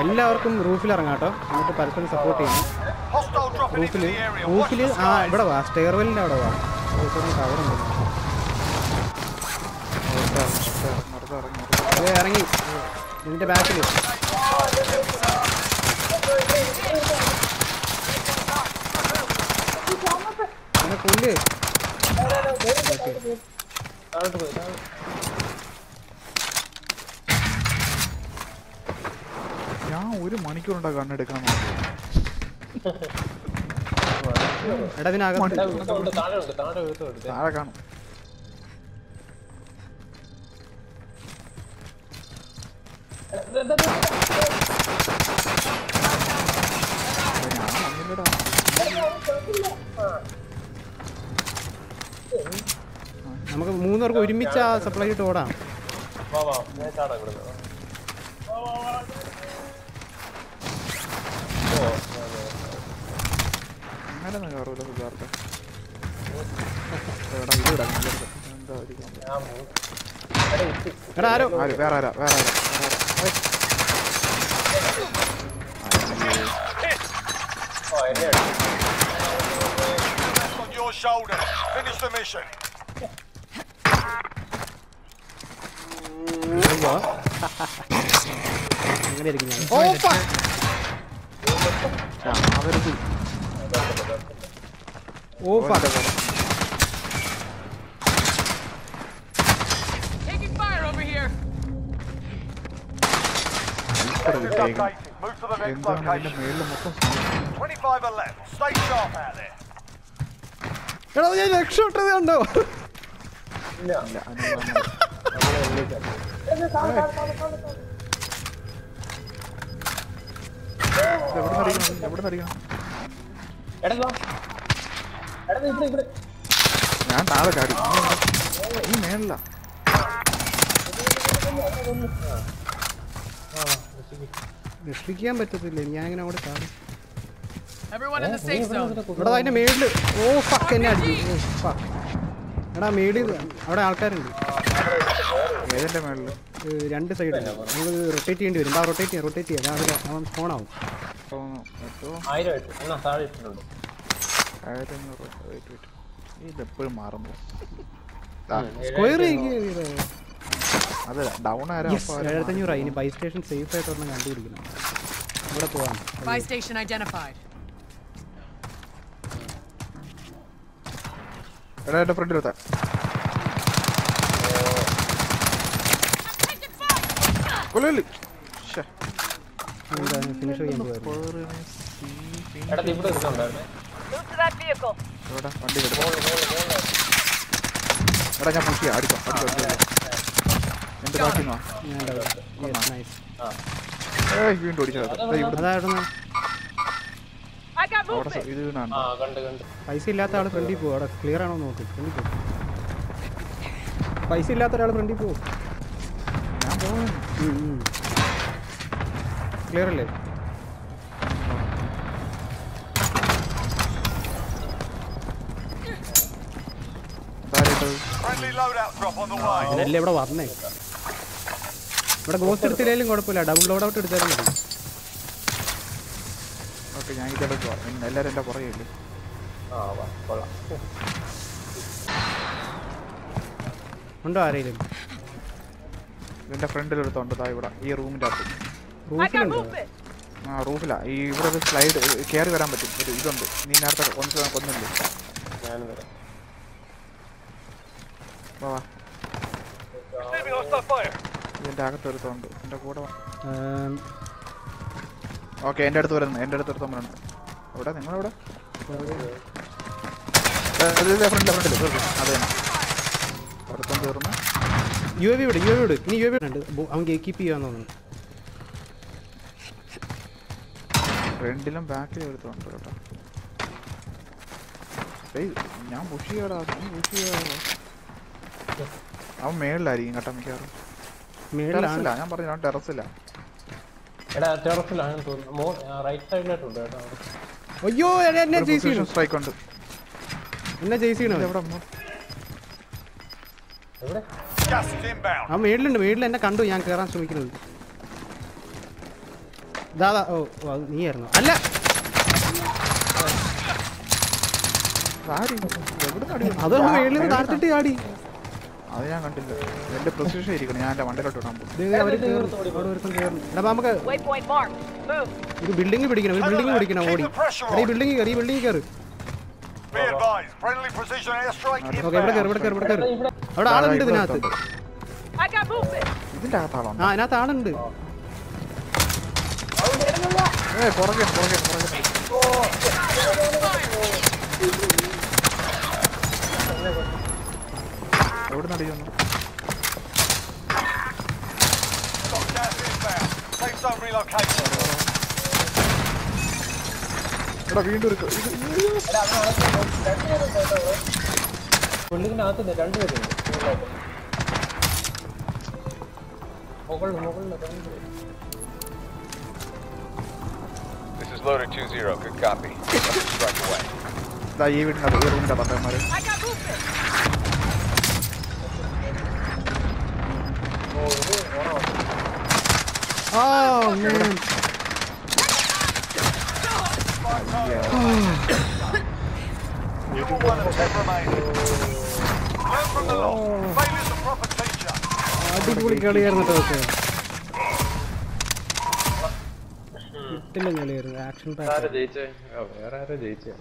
എല്ലാവർക്കും റൂഫിൽ ഇറങ്ങാം കേട്ടോ. എന്നിട്ട് പരസ്പരം സപ്പോർട്ട് ചെയ്യണം റൂഫിൽ റൂഫിൽ ആ. ഇവിടെ വാ. സ്റ്റെയർവെല്ലിന്റെ അവിടെ വാ. ഇറങ്ങി ഇതിന്റെ ബാക്കിൽ കൊല്ല് താഴോട്ട് ഞാൻ ഒരു മണിക്കൂറുണ്ടാ കണ്ണെടുക്കാൻ താഴെ കാണും. നമുക്ക് മൂന്നുപേർക്ക് ഒരുമിച്ച് ആ സപ്ലൈ ഇട്ട് ഓടാം. അങ്ങനെ കയറൂല സിദ്ധാർത്ഥ എടാ ആരോ? ആര് വേറെ ആരാ? വേറെ ആരാ? വേറെ ആരാ? ഓ, ഓ fuck. Taking fire over here. Move to the next location. മേളിൽ മൊത്തം 25 are left. Stay sharp out there. എടാ ഞാൻ രക്ഷപ്പെട്ടത് കണ്ടോ. എവിടെ എവിടെ എടാ വാ. എടാ ദേ ഇവിടെ ഇവിടെ ഞാൻ താഴെ ചാടി ഈ മേളില രക്ഷിക്കാൻ പറ്റത്തില്ല ഞാൻ ഇങ്ങനെ അവിടെ ചാടി. ഇവിടെ അതിന്റെ മേളിൽ ഓ ഫക്ക് എന്നെ അടിച്ചു എടാ മേളിൽ അവിടെ ആൾക്കാരുണ്ട് ഏതിന്റെ മേളിൽ രണ്ട് സൈഡ് നമ്മൾ റൊട്ടേറ്റ് ചെയ്യേണ്ടി വരും ആ റൊട്ടേറ്റ് ചെയ്യാം റൊട്ടേറ്റ് ചെയ്യാം അവൻ ഫോണാവും ആയിരം ഇട്ടു എന്നാ താഴെ ഇട്ടിട്ടുണ്ട് ആയിരത്തി അഞ്ഞൂറ് വെയിറ്റ് വെയിറ്റ് ഇതെപ്പോഴും മാറുന്നു സ്ക്വയർ അത് ഡൗൺ ആരാ യെസ് ഏഴായിരത്തഞ്ഞൂറായി ഇനി ബൈ സ്റ്റേഷൻ സേഫ് ആയിട്ട് ഒരെണ്ണം കണ്ടുപിടിക്കണം. ഇവിടെ പോവാം. ബൈ സ്റ്റേഷൻ ഐഡന്റിഫൈഡ് എടാ എന്റെ ഫ്രണ്ടിൽ എത്താൻ കൊല്ലല്ലേ. ഫിനിഷ് ചെയ്യാൻ പോവായിരുന്നു എവിടെ? വണ്ടി കിടക്കും എടാ ഞാൻ പുഷ് ചെയ്യാം. അടിക്കാം അടിക്കാം എന്റെ ബാക്കി നിന്നാ? ഞാൻ നൈസ് ഏയ് വീണ്ടും ഓടിച്ചത് ഇത് വീണാണ്. പൈസ ഇല്ലാത്ത ആൾ ഫ്രണ്ടിൽ പോകും അവിടെ ക്ലിയർ ആണോ നോക്ക്. ഫ്രണ്ടിൽ പോകും പൈസ ഇല്ലാത്ത ഒരാൾ ഫ്രണ്ടിൽ പോകും ഞാൻ പോകുന്നു ക്ലിയർ അല്ലേ? അതിനല്ലേ ഇവിടെ വന്നേ? ഇവിടെ ഗോസ്റ്റ് എടുത്തില്ലേലും കുഴപ്പമില്ല. ഡബിൾ ലോഡ് ഔട്ട് എടുത്താലും മതി. ഓക്കെ ഞാൻ ഇതെടുക്കുക എല്ലാവരും എന്റെ പുറകെ ഇല്ലേ? ആ വാ കൊള്ളാം. ഉണ്ടോ ആരെങ്കിലും? ഇതിന്റെ ഫ്രണ്ടിൽ എടുത്തോണ്ട് താ ഇവിടെ ഈ റൂമിന്റെ അകത്ത്. റൂഫിലുണ്ടോ? ആ റൂഫിലാ. ഈ ഇവിടെ സ്ലൈഡ് കയറി വരാൻ പറ്റും. ഒരു ഇതുണ്ട്. നീ നേരത്തെ കൊന്ന് കൊന്നില്ലേ? ഞാൻ വരാം. വാ വാ. Receiving hostile fire. ഇതിന്റെ അകത്ത് എടുത്തോണ്ട് എന്റെ കൂടെ ഓക്കെ എന്റെ അടുത്ത് വരുന്നു. എന്റെ അടുത്ത് എടുത്തോണ്ട് അവിടെ നിങ്ങളവിടെ? അതെ തന്നെ. അടുത്തോണ്ട് തീർന്നു. യു എ വി വിട് യു എ വി വിട്. ഇനി യു എ വി ഉണ്ട് അവൻ കീപ്പ് ചെയ്യാൻ തോന്നുന്നു. ഫ്രണ്ടിലും ബാക്കിലും കേട്ടോ. ഞാൻ പുഷ് ചെയ്യടാ. പുഷ് ചെയ്യടാ. അവൻ മേളിലായിരിക്കും കേട്ടോ മിക്കവാറും. ടെറസില്ല ഞാൻ പറഞ്ഞു അവൻ ടെറസില്ല എടാ ടെറസിലാണ് തോന്നുന്നു. മോ റൈറ്റ് സൈഡിലായിട്ടുണ്ട് കേട്ടോ അയ്യോ എന്നെ- സ്ട്രൈക്ക് ഉണ്ട്. എന്നെ ചെയ്യണോ എവിടെ. ആ മേളിലുണ്ട് മേളിൽ എന്നെ കണ്ടു ഞാൻ കേറാൻ ശ്രമിക്കുന്നത് ദാദാ ഓ ഓ, അത് നീയായിരുന്നു. അല്ല! അതൊന്ന് മേളിൽ നിന്ന് താഴ്ത്തിട്ട് ചാടി. അത് ഞാൻ കണ്ടില്ല. എന്റെ പ്രൊസീഷൻ ഇരിക്കണം. ഞാൻ എന്റെ വണ്ടിയിലോട്ട് ഇടാൻ പോകും. ബിൽഡിംഗ് പിടിക്കണം ഒരു ബിൽഡിംഗ് പിടിക്കണം ഓടി. ഈ ബിൽഡിംഗ് കയറി ഈ ബിൽഡിംഗ് കയറി. അവിടെ ആളുണ്ട് ഇതിനകത്ത്. ഇതിന്റെ അകത്താളോ ആ അതിനകത്ത് ആളുണ്ട്. പുറകെ പുറകെ പുറകെ. എവിടുന്ന് അടി വന്നു Got gas inbound. Safe zone relocation. എടാ വീണ്ടും ഒരു ക- ഇത് ബിൽഡിങ്ങിനകത്ത് രണ്ടുപേരുണ്ട് മുകളിൽ മുകളിൽ രണ്ടുപേര് This is loader 2-0. Good copy. Strike away. ഇതാ ഈ വീടിന്റെ ഈ റൂമിന്റെ പത്തന്മാര് I got movement. ആ man. You will one ten remaining. Learn from the loss. is a proper teacher. അടിപൊളി കളിയായിരുന്നു കേട്ടോ അതൊക്കെ കിട്ടില്ല കളിയായിരുന്നു ആക്ഷൻ പാക്ക് വേറെ ആരാ ജയിച്ചേ